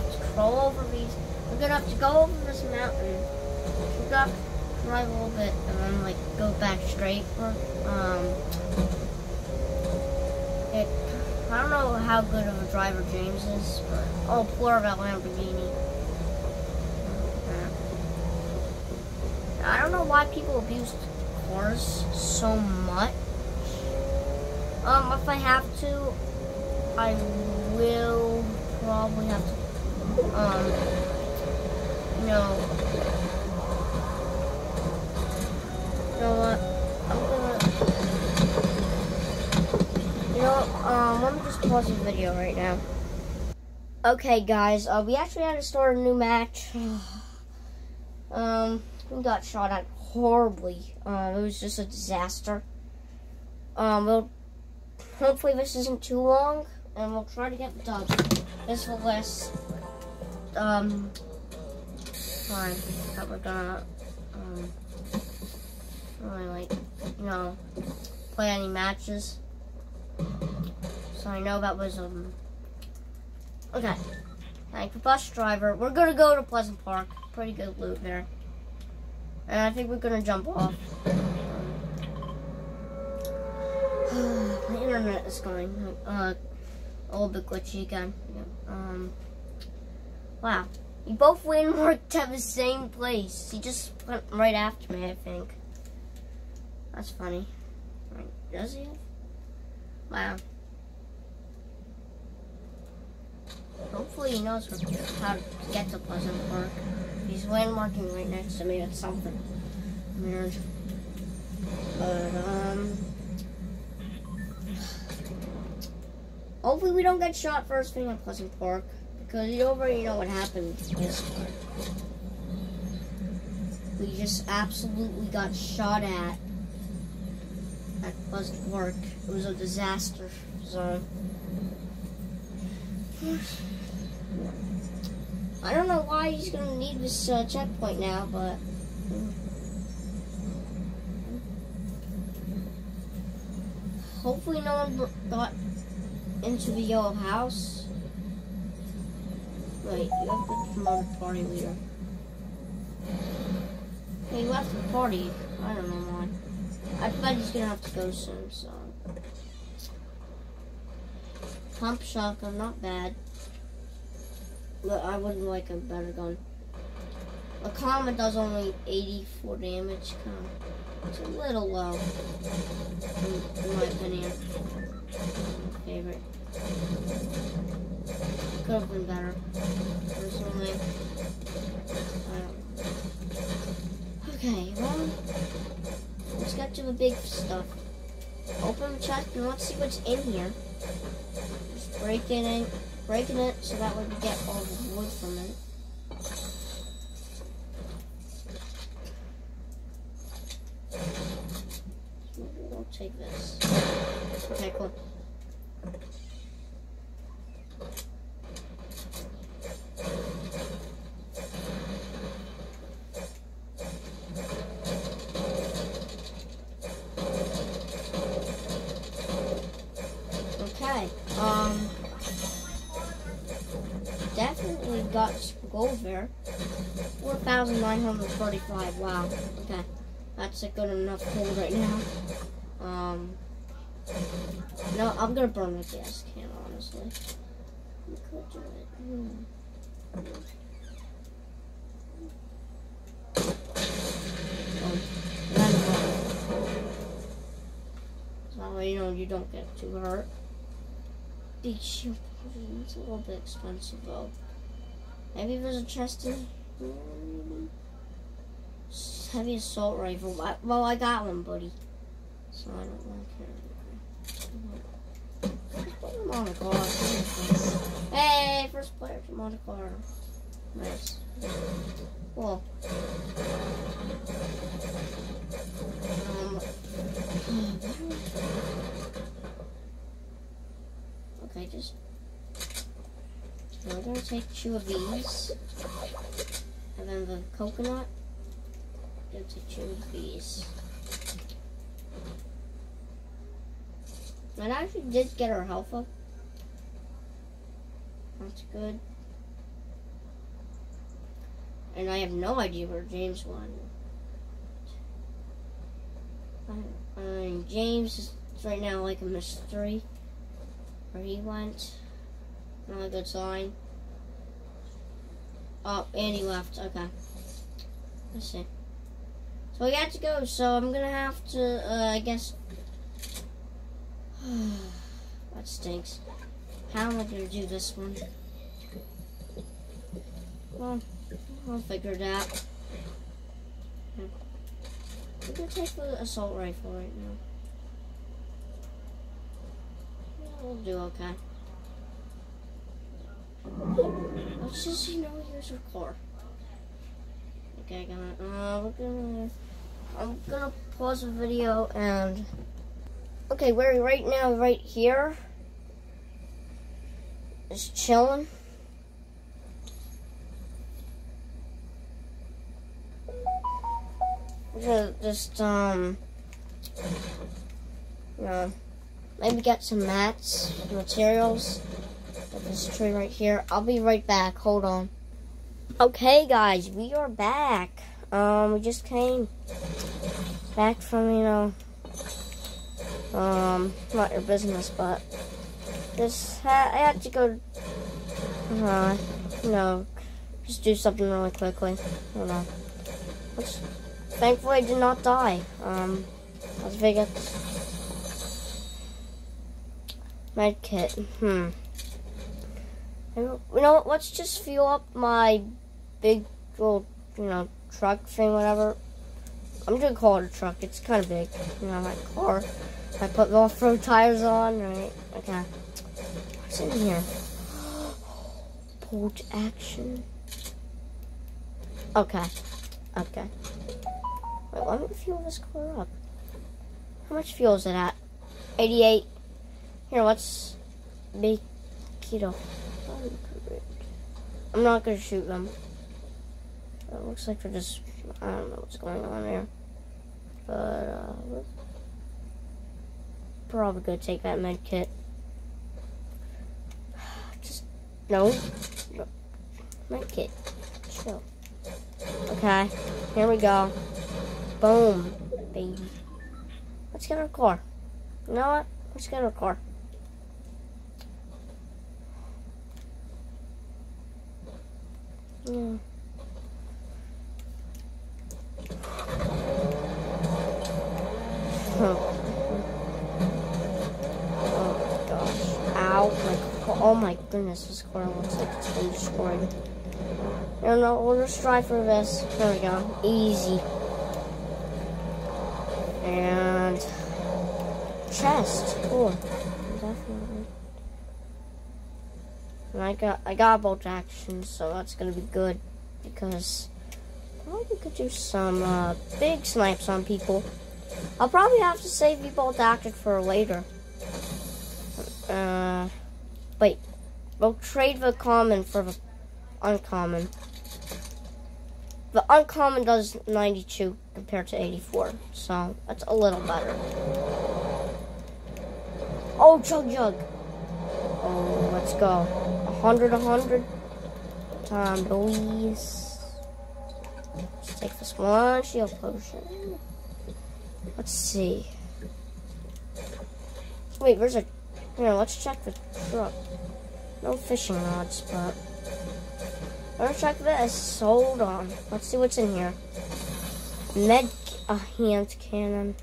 have to over these. We're gonna have to go over this mountain. We're gonna have to drive a little bit and then like go back straight. Um, it, I don't know how good of a driver James is, but oh, poor about Lamborghini. I don't know why people abuse cars so much. Um, if I have to, I will probably have to, um, you know, you know what, I'm gonna, you know what, um, let me just pause the video right now. Okay, guys, uh, we actually had to start a new match. um, we got shot at horribly. Um, it was just a disaster. Um, we'll, hopefully this isn't too long, and we'll try to get the done. This will last, um, time that we're gonna, um, really, like, you know, play any matches. So I know that was, um, okay. Thank you, bus driver. We're gonna go to Pleasant Park. Pretty good loot there. And I think we're gonna jump off. My internet is going uh, a little bit glitchy again. Um, wow. We both went and worked at the same place. He just went right after me, I think. That's funny. Does he? Wow. Hopefully he knows how to get to Pleasant Park. He's landmarking right next to me. That's something weird. But, um... Hopefully we don't get shot first thing at Pleasant Park. Because you already know what happened this part. We just absolutely got shot at at Pleasant Park. It was a disaster zone. I don't know why he's to need this uh, checkpoint now, but... Hopefully no one got into the yellow house. Wait, you have to promote party leader. Hey, he left the party. I don't know why. I bet he's gonna have to go soon, so. Pump shotgun, not bad. But I wouldn't like a better gun. A common does only 84 damage. Kind of, it's a little low, in, in my opinion. Favorite. Could have been better, personally. Uh, okay, well, let's get to the big stuff. Open the chest and let's see what's in here. Just break it in breaking it so that we can get all the wood from it. We'll take this. Okay, cool. Okay, um, definitely got gold there. 4,945, wow. Okay, that's a good enough gold right now. Um, no, I'm gonna burn the gas can, honestly. We could do it. Hmm. Oh, you know, you don't get too hurt. Big shield it's a little bit expensive though. Maybe there's a chest in Heavy assault rifle. Well, I got one, buddy. So I don't to Put him on the car. Hey, first player from on the car. Nice. Cool. Um, okay, just I'm gonna take two of these. And then the coconut. Take two of these. And I actually did get our health up. That's good. and I have no idea where James went. Mean, James is right now like a mystery. Where he went. Not a good sign. Oh, and he left. Okay. Let's see. So we got to go, so I'm gonna have to, uh, I guess. that stinks. How am I gonna do this one? Well, I'll figure it out. I'm gonna take the assault rifle right now. Yeah, we'll do okay. Let's just, you know, here's our car. Okay, gonna, uh, we're gonna, I'm gonna pause the video and, okay, we're right now, right here, just chilling. just, um, you know, maybe get some mats, materials. This tree right here. I'll be right back. Hold on. Okay, guys, we are back. Um, we just came back from, you know, um, not your business, but just ha I had to go, uh, you know, just do something really quickly. I don't know. Thankfully, I did not die. Um, Las Vegas. Med kit. Hmm. You know? Let's just fuel up my big little, you know, truck thing, whatever. I'm gonna call it a truck. It's kind of big. You know, my car. I put the off-road tires on, right? Okay. What's in here? Bolt action. Okay. Okay. Wait, let me fuel this car up. How much fuel is it at? 88. Here, let's make keto. I'm not gonna shoot them. It looks like they're just, I don't know what's going on there. But, uh, probably gonna take that med kit. Just, no. no. Med kit. Chill. Okay, here we go. Boom, baby. Let's get our car. You know what? Let's get our car. Yeah. Oh. oh gosh. Ow. My, oh my goodness, this car looks like it's been destroyed. Don't know, we'll just try for this. There we go. Easy. And chest. Cool. Definitely. And I got I got bolt action, so that's gonna be good because probably could do some uh, big snipes on people. I'll probably have to save the bolt action for later. Uh, wait, we'll trade the common for the uncommon. The uncommon does 92 compared to 84, so that's a little better. Oh, Chug Jug. Oh, let's go. 100, 100. Time, um, boys. Let's take this one shield potion. Let's see. Wait, where's a... Here, let's check the truck. No fishing rods, but... Let's check this. Hold on. Let's see what's in here. Med a hand cannon.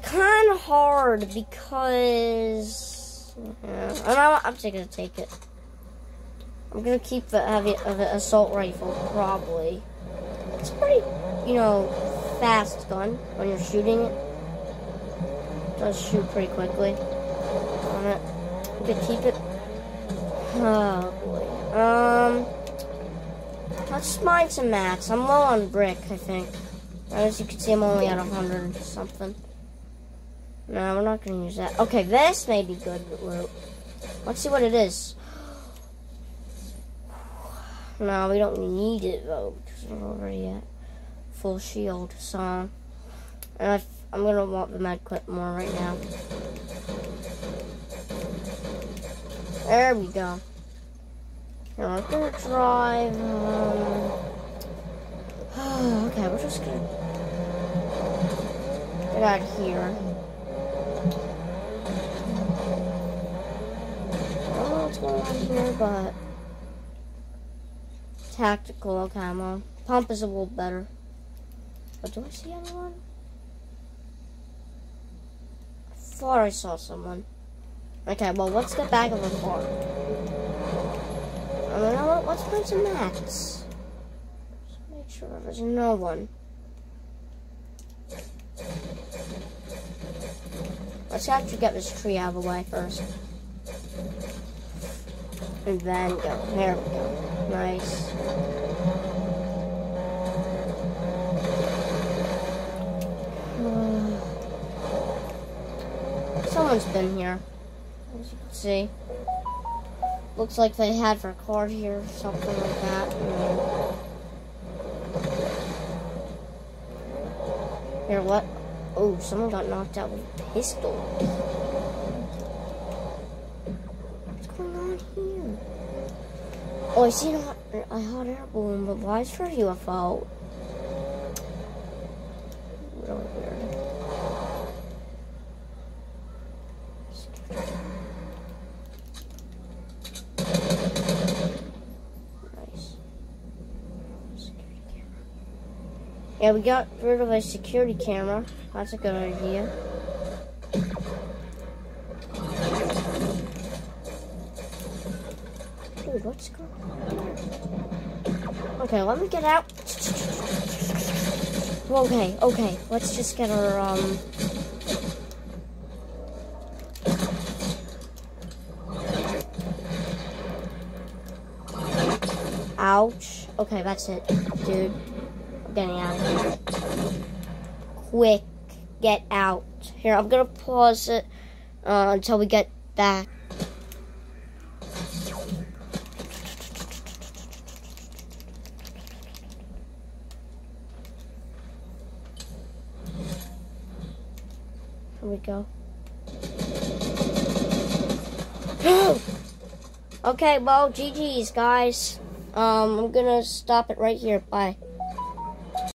Kind of hard because yeah, I'm, I'm just gonna take it. I'm gonna keep the heavy of the assault rifle probably. It's pretty, you know, fast gun when you're shooting it. it does shoot pretty quickly on it. gonna keep it. Oh boy. Um, let's mine some mats. I'm low on brick, I think. As you can see, I'm only at 100 something. No, we're not going to use that. Okay, this may be good loot. Let's see what it is. No, we don't need it, though, because we're already at full shield, so... And I, I'm going to want the med clip more right now. There we go. Now I'm gonna drive. Um, okay, we're just gonna get out of here. I don't know what's going on here, but tactical camo. Pump is a little better. But do I see anyone? I thought I saw someone. Okay, well, let's get back in the car. I don't know what, let's find some mats. Make sure there's no one. Let's to get this tree out of the way first. And then go. There we go. Nice. Hmm. Someone's been here, as you can see. Looks like they had their car here, something like that. Hmm. Here, what? Oh, someone got knocked out with a pistol. What's going on here? Oh, I see a hot, a hot air balloon, but why is for a UFO? Really weird. Nice. Yeah, we got rid of a security camera. That's a good idea. Dude, what's going on? Okay, let me get out. Okay, okay, let's just get our, um... Ouch. Okay, that's it, dude. I'm getting out of here. Quick, get out. Here, I'm gonna pause it uh, until we get back. We go. okay, well, GG's, guys. Um, I'm gonna stop it right here. Bye.